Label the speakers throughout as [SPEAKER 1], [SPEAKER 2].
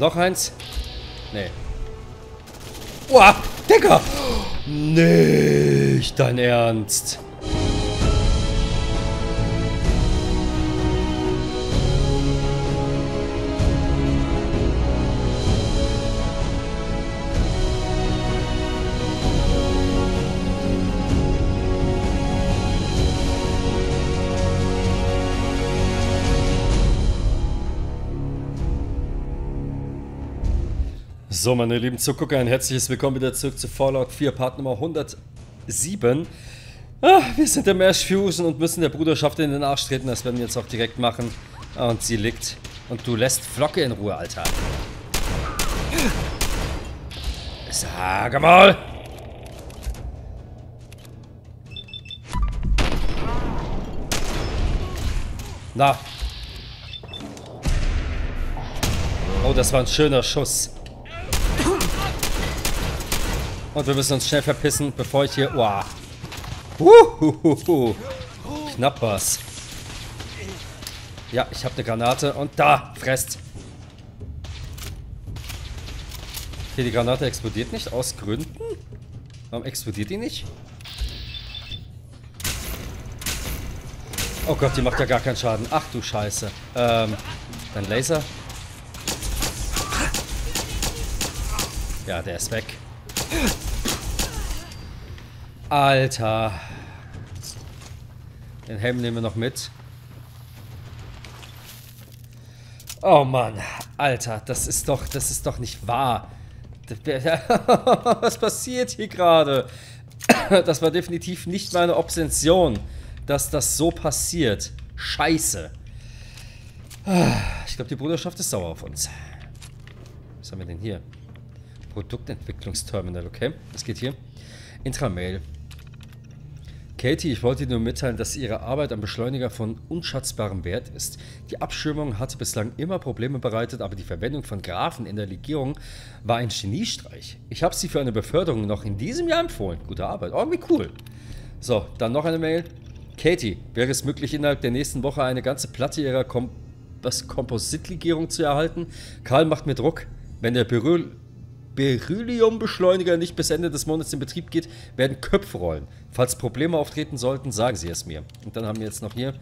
[SPEAKER 1] Noch eins? Nee. Uah, Digga! Nicht dein Ernst. So, meine lieben Zugucker, ein herzliches Willkommen wieder zurück zu Fallout 4, Part Nummer 107. Ah, wir sind im Ash Fusion und müssen der Bruderschaft in den Arsch treten. Das werden wir jetzt auch direkt machen. Und sie liegt. Und du lässt Flocke in Ruhe, Alter. Sag mal! Na. Oh, das war ein schöner Schuss. Und wir müssen uns schnell verpissen, bevor ich hier... Wow. Uhuhuhu. Knapp was. Ja, ich habe eine Granate. Und da, fresst. Okay, die Granate explodiert nicht. Aus Gründen? Warum explodiert die nicht? Oh Gott, die macht ja gar keinen Schaden. Ach du Scheiße. Ähm, dann Laser. Ja, der ist weg. Alter. Den Helm nehmen wir noch mit. Oh Mann, Alter, das ist doch, das ist doch nicht wahr. Was passiert hier gerade? Das war definitiv nicht meine Obsession, dass das so passiert. Scheiße. Ich glaube, die Bruderschaft ist sauer auf uns. Was haben wir denn hier? Produktentwicklungsterminal, okay. Was geht hier? Intramail. Katie, ich wollte dir nur mitteilen, dass Ihre Arbeit am Beschleuniger von unschätzbarem Wert ist. Die Abschirmung hatte bislang immer Probleme bereitet, aber die Verwendung von Graphen in der Legierung war ein Geniestreich. Ich habe sie für eine Beförderung noch in diesem Jahr empfohlen. Gute Arbeit. Oh, wie cool. So, dann noch eine Mail. Katie, wäre es möglich, innerhalb der nächsten Woche eine ganze Platte ihrer Kom Kompositlegierung zu erhalten? Karl macht mir Druck. Wenn der Berühl Beryllium-Beschleuniger nicht bis Ende des Monats in Betrieb geht, werden Köpfe rollen. Falls Probleme auftreten sollten, sagen Sie es mir. Und dann haben wir jetzt noch hier.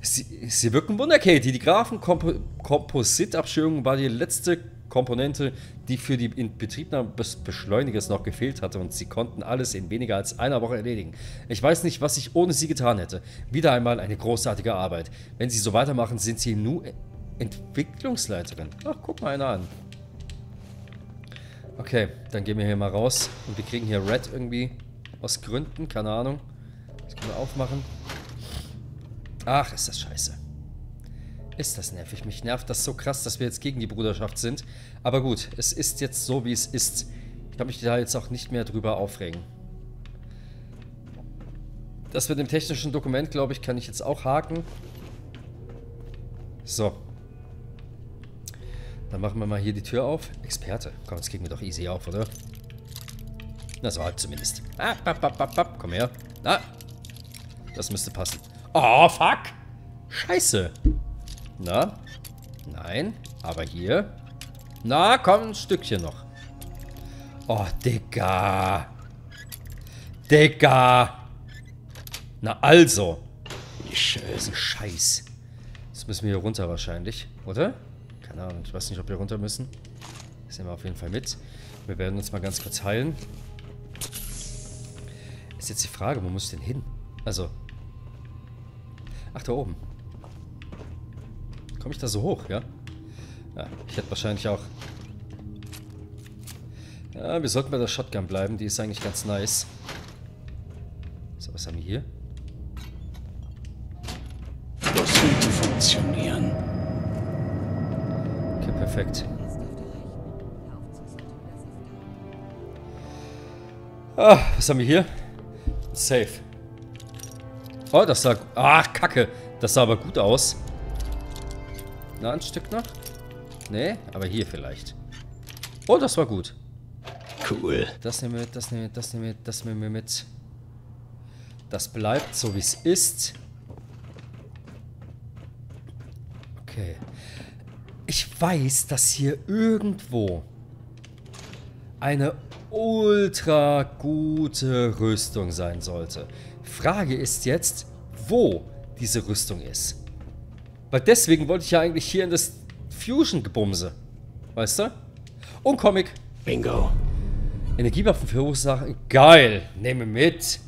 [SPEAKER 1] Sie, Sie wirken Wunder, Katie. Die Graphen-Kompositabschirmung war die letzte Komponente, die für die Inbetriebnahme des Beschleunigers noch gefehlt hatte und sie konnten alles in weniger als einer Woche erledigen. Ich weiß nicht, was ich ohne sie getan hätte. Wieder einmal eine großartige Arbeit. Wenn sie so weitermachen, sind sie nur Entwicklungsleiterin. Ach, guck mal einer an. Okay, dann gehen wir hier mal raus. Und wir kriegen hier Red irgendwie. Aus Gründen, keine Ahnung. Das können wir aufmachen. Ach, ist das scheiße. Ist das nervig. Mich nervt das so krass, dass wir jetzt gegen die Bruderschaft sind. Aber gut, es ist jetzt so, wie es ist. Ich kann mich da jetzt auch nicht mehr drüber aufregen. Das mit dem technischen Dokument, glaube ich, kann ich jetzt auch haken. So. Dann machen wir mal hier die Tür auf. Experte. Komm, das kriegen wir doch easy auf, oder? Na, so halt zumindest. Ah, bap, bap, bap, bap. Komm her. Ah. Das müsste passen. Oh, fuck. Scheiße. Na? Nein. Aber hier. Na, komm, ein Stückchen noch. Oh, Digga. Digga. Na, also. Scheiße. Scheiß. Jetzt müssen wir hier runter wahrscheinlich, oder? Keine Ahnung, ich weiß nicht, ob wir runter müssen. Das nehmen wir auf jeden Fall mit. Wir werden uns mal ganz kurz heilen. Ist jetzt die Frage, wo muss ich denn hin? Also. Ach, da oben. Komme ich da so hoch, ja? Ja, ich hätte wahrscheinlich auch... Ja, wir sollten bei der Shotgun bleiben. Die ist eigentlich ganz nice. So, was haben wir hier? Perfekt. Ah, was haben wir hier? Safe. Oh, das sah... Ach, Kacke. Das sah aber gut aus. Na, ein Stück noch? Nee, aber hier vielleicht. Oh, das war gut.
[SPEAKER 2] Cool.
[SPEAKER 1] Das nehmen wir mit, das nehmen wir mit, das nehmen wir mit, das nehmen wir mit. Das bleibt so, wie es ist. Okay. Ich weiß, dass hier irgendwo eine ultra gute Rüstung sein sollte. Frage ist jetzt, wo diese Rüstung ist. Weil deswegen wollte ich ja eigentlich hier in das Fusion-Gebumse. Weißt du? Und Comic.
[SPEAKER 2] Bingo.
[SPEAKER 1] Energiewaffen verursachen. Geil. Nehme mit.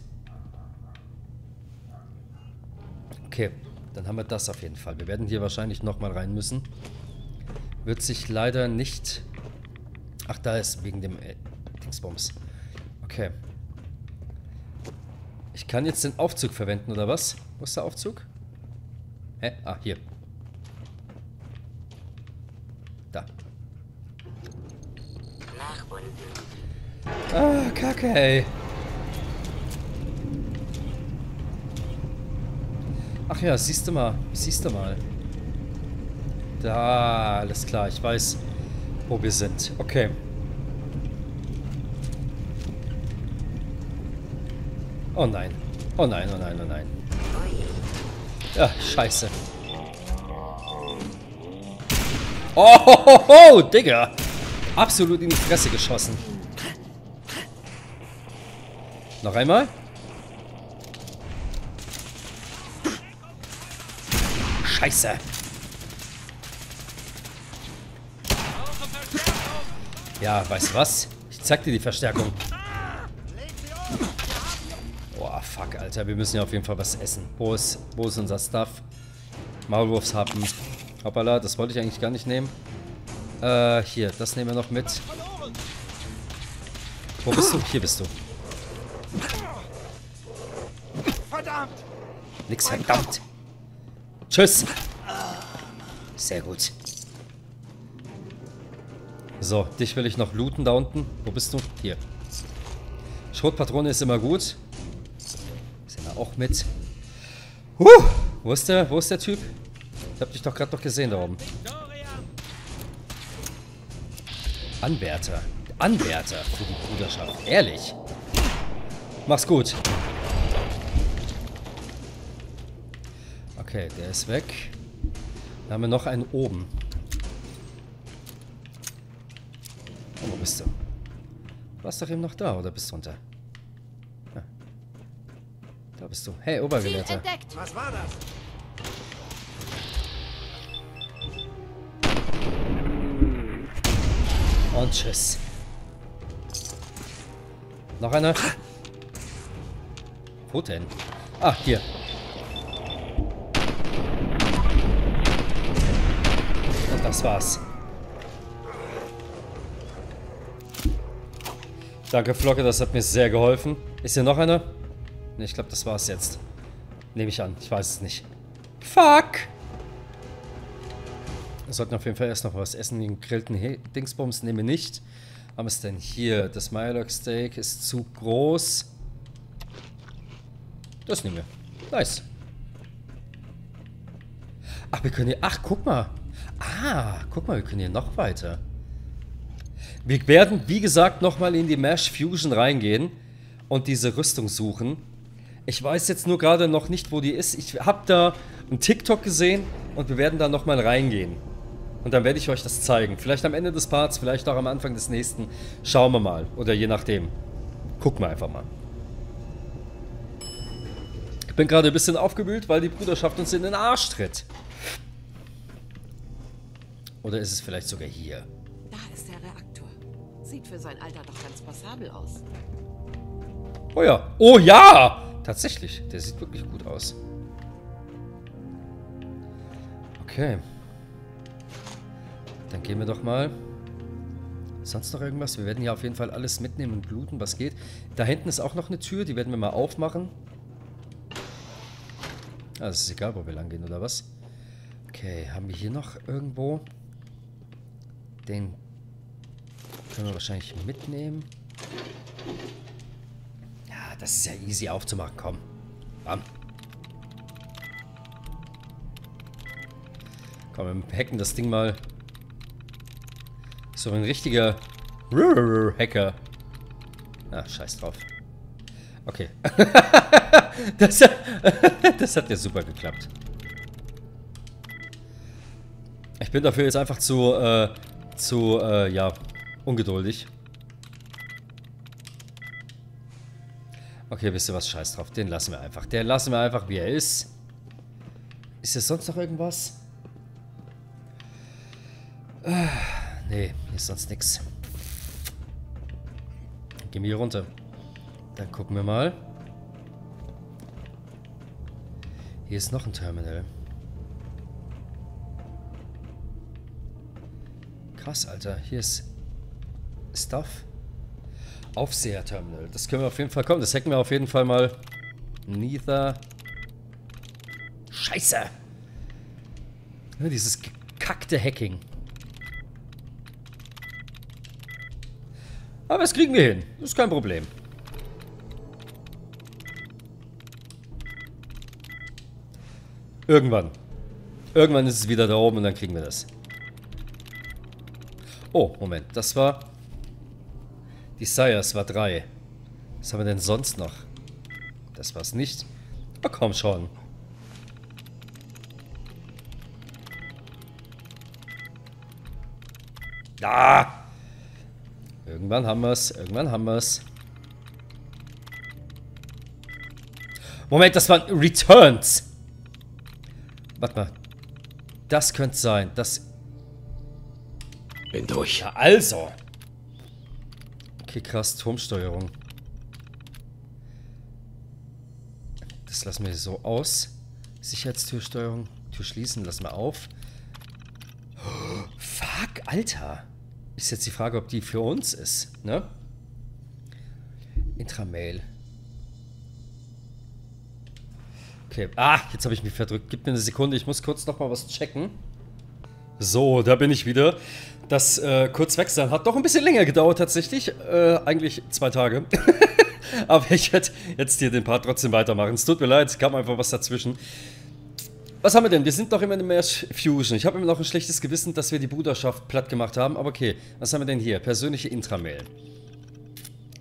[SPEAKER 1] Okay, dann haben wir das auf jeden Fall. Wir werden hier wahrscheinlich nochmal rein müssen. Wird sich leider nicht... Ach, da ist wegen dem äh, Dingsbums. Okay. Ich kann jetzt den Aufzug verwenden, oder was? Wo ist der Aufzug? Hä? Ah, hier. Da. Ah, kacke, ey. Ach ja, siehst du mal. Siehst du mal. Da, alles klar. Ich weiß, wo wir sind. Okay. Oh nein. Oh nein, oh nein, oh nein. Ja, scheiße. Oh, ho, ho, ho, Digga. Absolut in die Fresse geschossen. Noch einmal. Scheiße. Ja, weißt du was? Ich zeig dir die Verstärkung. Boah, fuck, Alter. Wir müssen ja auf jeden Fall was essen. Wo ist, wo ist unser Stuff? Maulwurfshappen. Hoppala, das wollte ich eigentlich gar nicht nehmen. Äh, hier, das nehmen wir noch mit. Wo bist du? Hier bist du. Verdammt! Nix verdammt. Tschüss. Sehr gut. So, dich will ich noch looten da unten. Wo bist du? Hier. Schrotpatrone ist immer gut. Sind wir auch mit. Huh, wo ist der, wo ist der Typ? Ich hab dich doch gerade noch gesehen da oben. Anwärter. Anwärter für die Bruderschaft. Ehrlich. Mach's gut. Okay, der ist weg. Dann haben wir noch einen oben. Oh, wo bist du? Warst doch eben noch da, oder bist du unter? Ja. Da bist du. Hey, Obergelehrter.
[SPEAKER 3] Was war das?
[SPEAKER 1] Und tschüss. Noch einer? Wo denn? Ah, hier. Und das war's. Danke, Flocke, das hat mir sehr geholfen. Ist hier noch einer? Ne, ich glaube, das war's jetzt. Nehme ich an. Ich weiß es nicht. Fuck! Wir sollten auf jeden Fall erst noch was essen. Den gegrillten He Dingsbums nehmen wir nicht. Was ist denn hier? Das Myrlock Steak ist zu groß. Das nehmen wir. Nice. Ach, wir können hier... Ach, guck mal. Ah, guck mal, wir können hier noch weiter. Wir werden, wie gesagt, nochmal in die Mesh Fusion reingehen und diese Rüstung suchen. Ich weiß jetzt nur gerade noch nicht, wo die ist. Ich habe da einen TikTok gesehen und wir werden da nochmal reingehen. Und dann werde ich euch das zeigen. Vielleicht am Ende des Parts, vielleicht auch am Anfang des nächsten. Schauen wir mal. Oder je nachdem. Gucken wir einfach mal. Ich bin gerade ein bisschen aufgewühlt, weil die Bruderschaft uns in den Arsch tritt. Oder ist es vielleicht sogar hier?
[SPEAKER 3] Da ist der Reaktor. Sieht für sein Alter doch ganz passabel aus.
[SPEAKER 1] Oh ja. Oh ja! Tatsächlich. Der sieht wirklich gut aus. Okay. Dann gehen wir doch mal. Sonst noch irgendwas? Wir werden hier auf jeden Fall alles mitnehmen und bluten, was geht. Da hinten ist auch noch eine Tür, die werden wir mal aufmachen. Ah, es ist egal, wo wir lang gehen, oder was? Okay, haben wir hier noch irgendwo... Den können wir wahrscheinlich mitnehmen. Ja, das ist ja easy aufzumachen, komm. Bam. Komm, wir hacken das Ding mal so ein richtiger Hacker. Ah, scheiß drauf. Okay. das, das hat ja super geklappt. Ich Ich bin dafür jetzt einfach zu, äh, zu, äh, ja, ungeduldig. Okay, wisst ihr was? Scheiß drauf. Den lassen wir einfach. Den lassen wir einfach, wie er ist. Ist hier sonst noch irgendwas? Ah, nee, hier ist sonst nichts. Gehen wir hier runter. Dann gucken wir mal. Hier ist noch ein Terminal. Krass, Alter. Hier ist Stuff. Aufseher-Terminal. Das können wir auf jeden Fall kommen. Das hacken wir auf jeden Fall mal. Neither. Scheiße. Ja, dieses gekackte Hacking. Aber das kriegen wir hin. Das ist kein Problem. Irgendwann. Irgendwann ist es wieder da oben und dann kriegen wir das. Oh, Moment. Das war... Die Sires war 3. Was haben wir denn sonst noch? Das war's nicht. Oh, komm schon. Ah! Irgendwann haben wir's. Irgendwann haben wir's. Moment, das waren Returns. Warte mal. Das könnte sein. Das...
[SPEAKER 2] Bin durch.
[SPEAKER 1] Ja, also. Okay, krass. Turmsteuerung. Das lassen wir so aus. Sicherheitstürsteuerung. Tür schließen. Lassen wir auf. Oh, fuck, Alter. Ist jetzt die Frage, ob die für uns ist, ne? Intramail. Okay. Ah, jetzt habe ich mich verdrückt. Gib mir eine Sekunde, ich muss kurz noch mal was checken. So, da bin ich wieder. Das äh, kurz wechseln hat doch ein bisschen länger gedauert tatsächlich. Äh, eigentlich zwei Tage. Aber ich werde jetzt hier den Part trotzdem weitermachen. Es tut mir leid, es kam einfach was dazwischen. Was haben wir denn? Wir sind doch immer in Mesh Fusion. Ich habe immer noch ein schlechtes Gewissen, dass wir die Bruderschaft platt gemacht haben. Aber okay, was haben wir denn hier? Persönliche Intramail.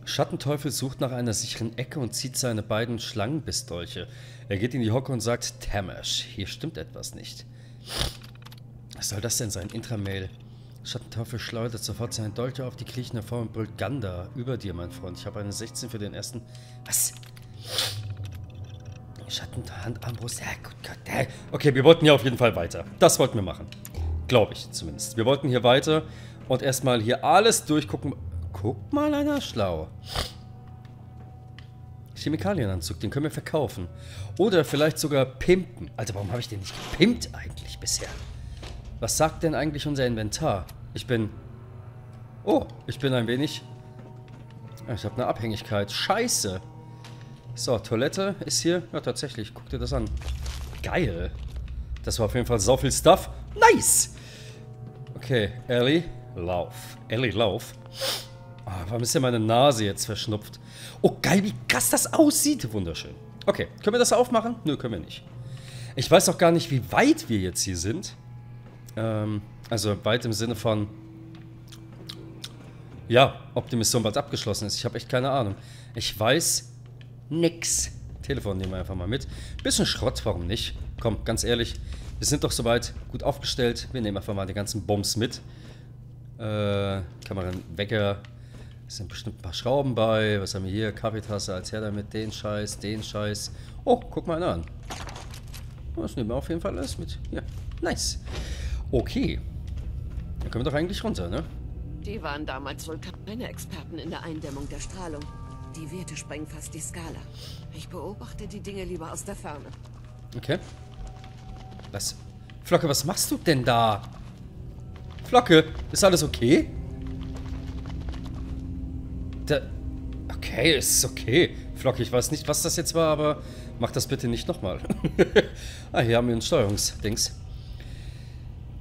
[SPEAKER 1] Schattenteufel sucht nach einer sicheren Ecke und zieht seine beiden Schlangenbistolche. Er geht in die Hocke und sagt, Tamash, hier stimmt etwas nicht. Was soll das denn sein? Intramail. Schattenteufel schleudert sofort seinen Dolch auf die kriechende Form und brüllt Ganda über dir, mein Freund. Ich habe eine 16 für den ersten... Was? Schattenhand, Armbrust. Ja, gut Gott. Okay, wir wollten hier auf jeden Fall weiter. Das wollten wir machen. Glaube ich zumindest. Wir wollten hier weiter und erstmal hier alles durchgucken. Guck mal, einer schlau. Chemikalienanzug, den können wir verkaufen. Oder vielleicht sogar pimpen. Alter, warum habe ich den nicht gepimpt eigentlich bisher? Was sagt denn eigentlich unser Inventar? Ich bin... Oh, ich bin ein wenig... Ich habe eine Abhängigkeit. Scheiße. So, Toilette ist hier. Ja, tatsächlich. Guck dir das an. Geil. Das war auf jeden Fall so viel Stuff. Nice. Okay, Ellie, lauf. Ellie, lauf. Oh, warum ist denn meine Nase jetzt verschnupft? Oh, geil, wie krass das aussieht. Wunderschön. Okay, können wir das aufmachen? Nö, können wir nicht. Ich weiß auch gar nicht, wie weit wir jetzt hier sind. Ähm, also weit im Sinne von... Ja, ob die Mission bald abgeschlossen ist. Ich habe echt keine Ahnung. Ich weiß nix. Telefon nehmen wir einfach mal mit. Bisschen Schrott, warum nicht? Komm, ganz ehrlich, wir sind doch soweit gut aufgestellt. Wir nehmen einfach mal die ganzen Bombs mit. Äh, Kameran, Wecker. Es sind bestimmt ein paar Schrauben bei. Was haben wir hier? Kaffeetasse als her damit. Den Scheiß, den Scheiß. Oh, guck mal an. Das nehmen wir auf jeden Fall alles mit. Ja, nice. Okay. Können wir doch eigentlich runter, ne?
[SPEAKER 3] Die waren damals wohl keine Experten in der Eindämmung der Strahlung. Die Werte sprengen fast die Skala. Ich beobachte die Dinge lieber aus der Ferne.
[SPEAKER 1] Okay. Was? Flocke, was machst du denn da? Flocke, ist alles okay? Da okay, ist okay. Flocke, ich weiß nicht, was das jetzt war, aber mach das bitte nicht nochmal. ah, hier haben wir ein Steuerungsdings.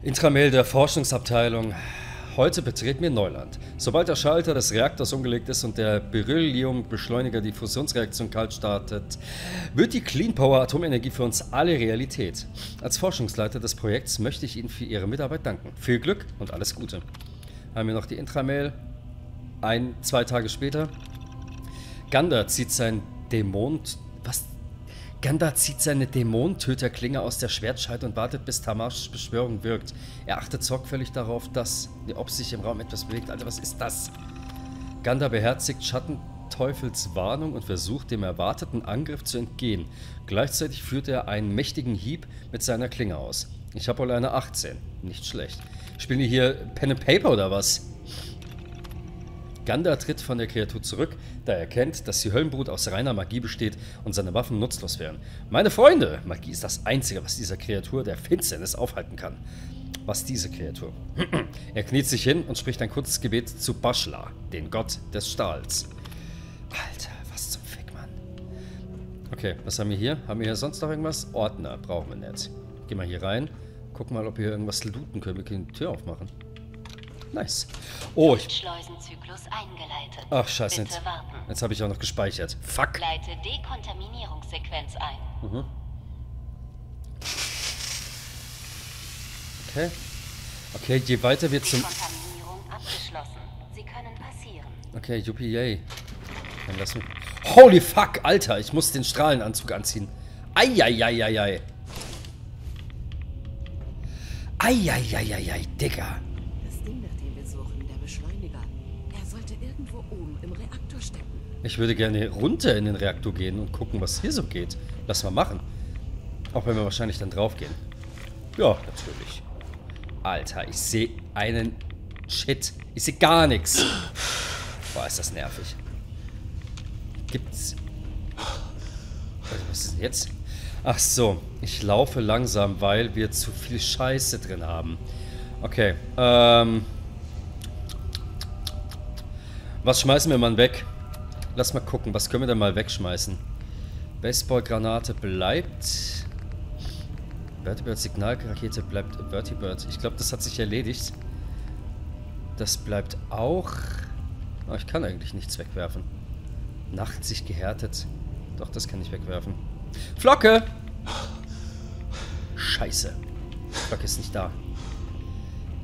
[SPEAKER 1] Intramail der Forschungsabteilung. Heute betreten wir Neuland. Sobald der Schalter des Reaktors umgelegt ist und der Beryllium-Beschleuniger die Fusionsreaktion kalt startet, wird die Clean Power Atomenergie für uns alle Realität. Als Forschungsleiter des Projekts möchte ich Ihnen für Ihre Mitarbeit danken. Viel Glück und alles Gute. Haben wir noch die Intramail. Ein, zwei Tage später. Gander zieht sein Dämon... Was? Ganda zieht seine Dämonentöterklinge aus der Schwertscheide und wartet, bis Tamash Beschwörung wirkt. Er achtet sorgfältig darauf, dass, ob sich im Raum etwas bewegt. Alter, was ist das? Ganda beherzigt Schattenteufels Warnung und versucht, dem erwarteten Angriff zu entgehen. Gleichzeitig führt er einen mächtigen Hieb mit seiner Klinge aus. Ich habe wohl eine 18. Nicht schlecht. Spielen die hier Pen and Paper oder was? Ganda tritt von der Kreatur zurück, da er erkennt, dass die Höllenbrut aus reiner Magie besteht und seine Waffen nutzlos wären. Meine Freunde, Magie ist das Einzige, was dieser Kreatur der Finsternis aufhalten kann. Was diese Kreatur? er kniet sich hin und spricht ein kurzes Gebet zu Bashla, den Gott des Stahls. Alter, was zum Fick, Mann. Okay, was haben wir hier? Haben wir hier sonst noch irgendwas? Ordner brauchen wir nicht. Geh mal hier rein. Guck mal, ob wir hier irgendwas looten können. Wir können die Tür aufmachen. Nice. Oh, ich... Ach, scheiße. Jetzt, jetzt habe ich auch noch gespeichert. Fuck.
[SPEAKER 4] Leite Dekontaminierungssequenz ein.
[SPEAKER 1] Mhm. Okay. Okay, je weiter wir zum...
[SPEAKER 4] Dekontaminierung abgeschlossen. Sie können passieren.
[SPEAKER 1] Okay, yuppie yay. Dann lassen wir... Holy fuck, Alter. Ich muss den Strahlenanzug anziehen. Eieieiei. Eieieiei, Digga.
[SPEAKER 3] Das Ding, nach dem wir suchen, der Beschleuniger. Er sollte irgendwo oben im Reaktor stecken.
[SPEAKER 1] Ich würde gerne runter in den Reaktor gehen und gucken, was hier so geht. Lass mal machen. Auch wenn wir wahrscheinlich dann draufgehen. Ja, natürlich. Alter, ich sehe einen Shit. Ich sehe gar nichts. Boah, ist das nervig. Gibt's... Was ist denn jetzt? Ach so, ich laufe langsam, weil wir zu viel Scheiße drin haben. Okay, ähm... Was schmeißen wir mal weg? Lass mal gucken, was können wir denn mal wegschmeißen? Baseballgranate bleibt. Vertibird Signalrakete bleibt Vertibird. Ich glaube, das hat sich erledigt. Das bleibt auch. Oh, ich kann eigentlich nichts wegwerfen. Nacht sich gehärtet. Doch, das kann ich wegwerfen. Flocke! Scheiße. Flocke ist nicht da.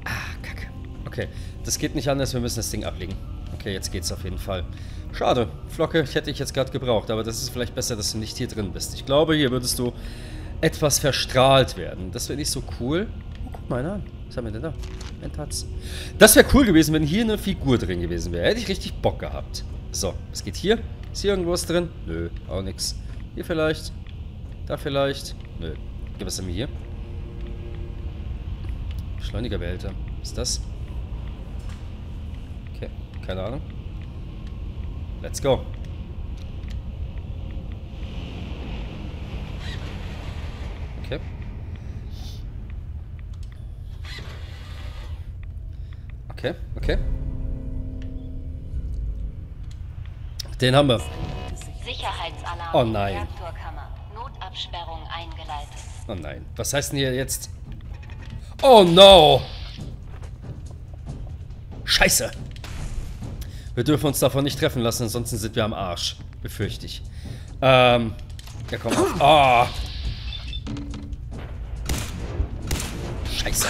[SPEAKER 1] Ah, kacke. Okay, das geht nicht anders. Wir müssen das Ding ablegen. Okay, jetzt geht's auf jeden Fall. Schade. Flocke, hätte ich jetzt gerade gebraucht. Aber das ist vielleicht besser, dass du nicht hier drin bist. Ich glaube, hier würdest du etwas verstrahlt werden. Das wäre nicht so cool. Oh, guck mal einer an. Was haben wir denn da? Ein Tatz. Das wäre cool gewesen, wenn hier eine Figur drin gewesen wäre. Hätte ich richtig Bock gehabt. So, was geht hier? Ist hier irgendwas drin? Nö, auch nix. Hier vielleicht? Da vielleicht? Nö. Was haben wir hier? Beschleunigerbehälter. Was ist das? Okay, keine Ahnung. Let's go. Okay. Okay, okay. Den haben wir.
[SPEAKER 4] Sicherheitsalarm
[SPEAKER 1] Oh
[SPEAKER 4] in
[SPEAKER 1] nein.
[SPEAKER 4] Notabsperrung eingeleitet.
[SPEAKER 1] Oh nein. Was heißt denn hier jetzt? Oh no! Scheiße! Wir dürfen uns davon nicht treffen lassen, ansonsten sind wir am Arsch. Befürchte ich. Ähm. Ja, komm auf. Oh! Scheiße.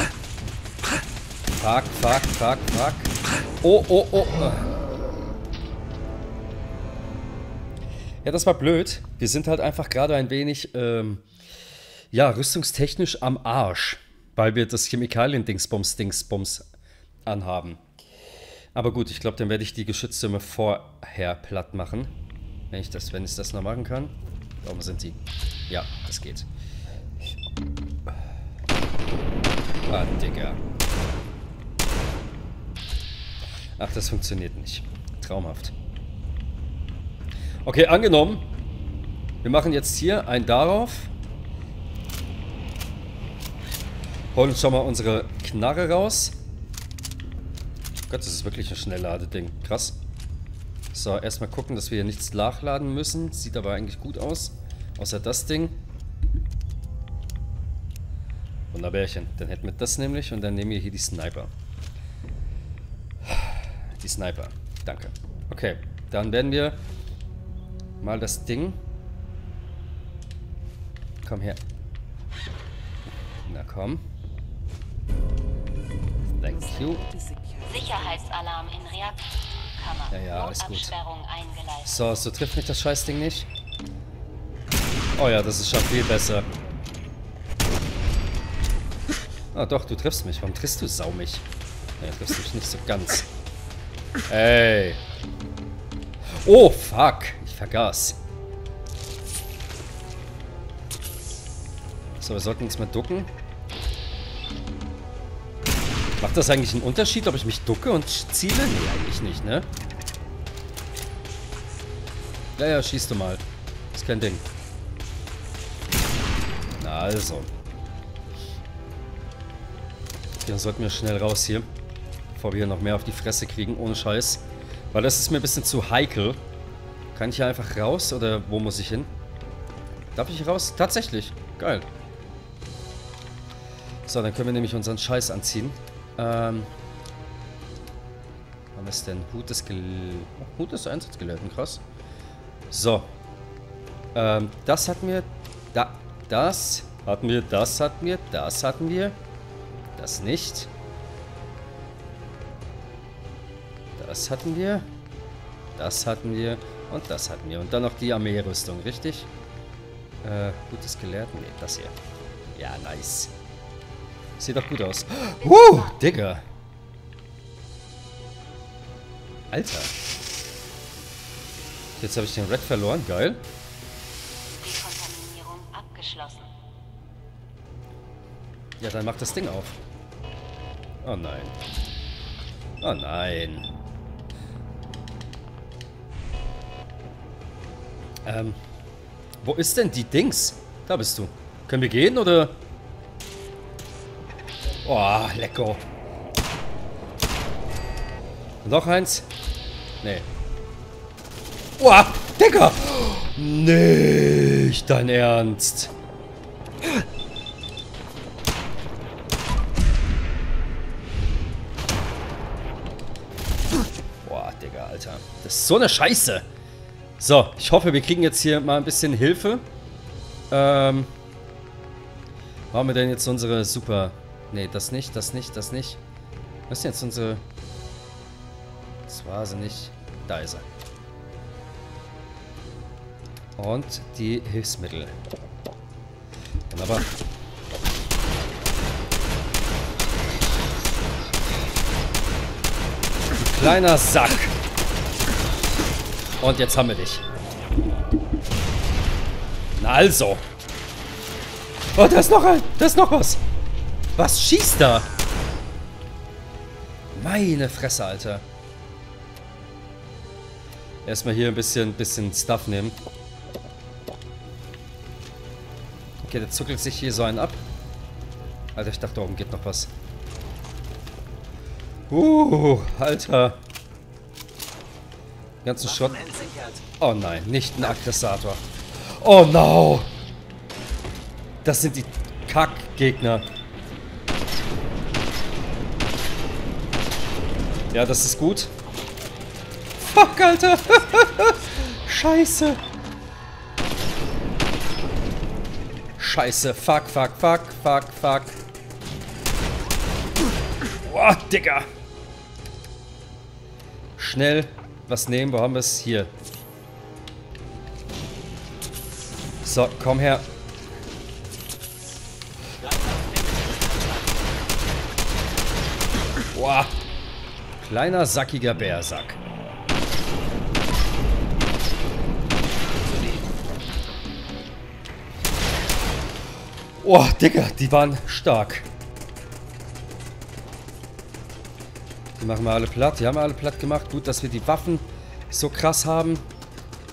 [SPEAKER 1] Fuck, fuck, fuck, fuck. Oh, oh, oh. Ja, das war blöd. Wir sind halt einfach gerade ein wenig, ähm, ja, rüstungstechnisch am Arsch, weil wir das Chemikalien-Dingsbums-Dingsbums anhaben. Aber gut, ich glaube, dann werde ich die Geschütztürme vorher platt machen. Wenn ich das, wenn ich das noch machen kann. Warum sind die? Ja, das geht. Ah, Digga. Ach, das funktioniert nicht. Traumhaft. Okay, angenommen. Wir machen jetzt hier ein darauf. Holen uns schon mal unsere Knarre raus. Gott, das ist wirklich ein Schnellladeding. Krass. So, erstmal gucken, dass wir hier nichts nachladen müssen. Sieht aber eigentlich gut aus. Außer das Ding. Wunderbärchen. Dann hätten wir das nämlich und dann nehmen wir hier die Sniper. Die Sniper. Danke. Okay, dann werden wir mal das Ding. Komm her. Na komm. Thank you.
[SPEAKER 4] Sicherheitsalarm in Reaktorkammer.
[SPEAKER 1] Ja, ja, alles gut. So, so trifft mich das Scheißding nicht. Oh ja, das ist schon viel besser. Ah doch, du triffst mich. Warum triffst du Sau mich? Ja, du triffst mich nicht so ganz. Ey. Oh, fuck. Ich vergaß. So, wir sollten uns mal ducken. Macht das eigentlich einen Unterschied, ob ich mich ducke und ziele? Nee, eigentlich nicht, ne? Ja, ja, schießt du mal. Ist kein Ding. Na also. Dann sollten wir schnell raus hier. Bevor wir hier noch mehr auf die Fresse kriegen, ohne Scheiß. Weil das ist mir ein bisschen zu heikel. Kann ich hier einfach raus oder wo muss ich hin? Darf ich raus? Tatsächlich. Geil. So, dann können wir nämlich unseren Scheiß anziehen. Ähm. Haben wir es denn? Hut des Gel... Oh, Hut Einsatzgelehrten, krass. So. Ähm, das hatten wir. Da, das hatten wir, das hatten wir, das hatten wir. Das nicht. Das hatten wir. Das hatten wir. Und das hatten wir. Und dann noch die Armeerüstung, richtig? Äh, gutes Gelehrten. Nee, das hier. Ja, nice. Sieht doch gut aus. Uh, Digga. Alter. Jetzt habe ich den Red verloren. Geil.
[SPEAKER 4] Abgeschlossen.
[SPEAKER 1] Ja, dann mach das Ding auf. Oh nein. Oh nein. Ähm. Wo ist denn die Dings? Da bist du. Können wir gehen, oder? Oh, lecker. Noch eins? Nee. Oh, Digga! Nicht dein Ernst. Boah, Digga, Alter. Das ist so eine Scheiße. So, ich hoffe, wir kriegen jetzt hier mal ein bisschen Hilfe. Ähm. Wo wir denn jetzt unsere super... Nee, das nicht, das nicht, das nicht. Was ist jetzt unsere... Das war sie nicht. Da ist er. Und die Hilfsmittel. Wunderbar. Kleiner Sack. Und jetzt haben wir dich. Na also. Oh, da ist noch ein. Da ist noch was. Was schießt da? Meine Fresse, Alter. Erstmal hier ein bisschen, bisschen Stuff nehmen. Okay, der zuckelt sich hier so einen ab. Alter, ich dachte, oben geht noch was. Uh, Alter. Den ganzen Schrott. Oh nein, nicht ein Aggressator. Oh no. Das sind die Kackgegner. Ja, das ist gut. Fuck, Alter. Scheiße. Scheiße. Fuck, fuck, fuck, fuck, fuck. Boah, Digga. Schnell was nehmen. Wo haben wir es? Hier. So, komm her. Boah. Kleiner, sackiger Bärsack. Oh, Digga, die waren stark. Die machen wir alle platt. Die haben wir alle platt gemacht. Gut, dass wir die Waffen so krass haben.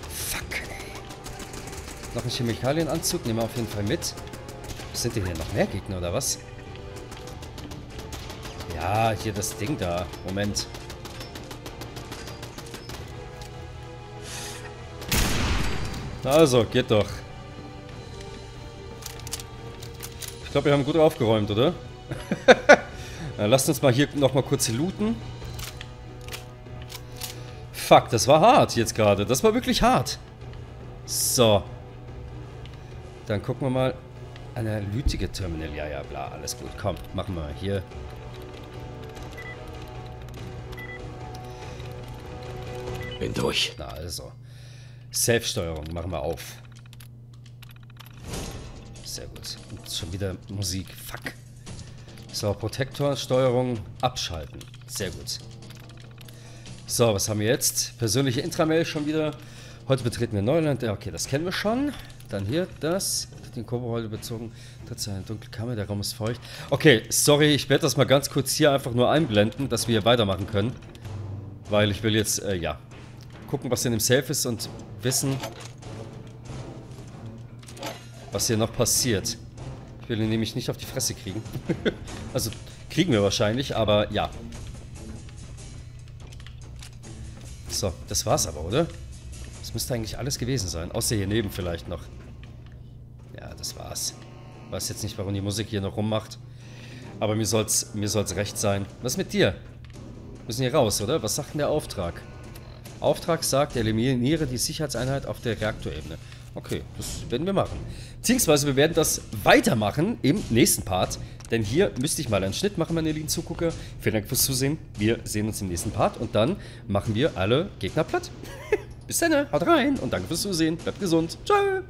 [SPEAKER 1] Fuck, ey. Noch ein Chemikalienanzug. Nehmen wir auf jeden Fall mit. Sind denn hier noch mehr Gegner, oder was? Ja, hier das Ding da. Moment. Also, geht doch. Ich glaube, wir haben gut aufgeräumt, oder? Dann lasst uns mal hier nochmal kurz looten. Fuck, das war hart jetzt gerade. Das war wirklich hart. So. Dann gucken wir mal. Analytige Terminal. Ja, ja, bla. Alles gut. Komm, machen wir hier.
[SPEAKER 2] Bin durch.
[SPEAKER 1] Na also. Selbststeuerung machen wir auf. Sehr gut. Und schon wieder Musik. Fuck. So, Protektorsteuerung abschalten. Sehr gut. So, was haben wir jetzt? Persönliche Intramail schon wieder. Heute betreten wir Neuland. Ja, okay, das kennen wir schon. Dann hier das. Den Kobold bezogen. Tatsächlich eine dunkle Kammer. Der Raum ist feucht. Okay, sorry, ich werde das mal ganz kurz hier einfach nur einblenden, dass wir hier weitermachen können. Weil ich will jetzt, äh, ja, gucken, was in dem Safe ist und wissen, was hier noch passiert. Ich will ihn nämlich nicht auf die Fresse kriegen. also, kriegen wir wahrscheinlich, aber ja. So, das war's aber, oder? Das müsste eigentlich alles gewesen sein. Außer hier neben vielleicht noch. Ja, das war's. Weiß jetzt nicht, warum die Musik hier noch rummacht. Aber mir soll's, mir soll's recht sein. Was mit dir? Wir müssen hier raus, oder? Was sagt denn der Auftrag? Auftrag sagt, eliminiere die Sicherheitseinheit auf der Reaktorebene. Okay, das werden wir machen. Beziehungsweise wir werden das weitermachen im nächsten Part. Denn hier müsste ich mal einen Schnitt machen, meine lieben Zugucker. Vielen Dank fürs Zusehen. Wir sehen uns im nächsten Part und dann machen wir alle Gegner platt. Bis dann, haut rein und danke fürs Zusehen. Bleibt gesund. Ciao.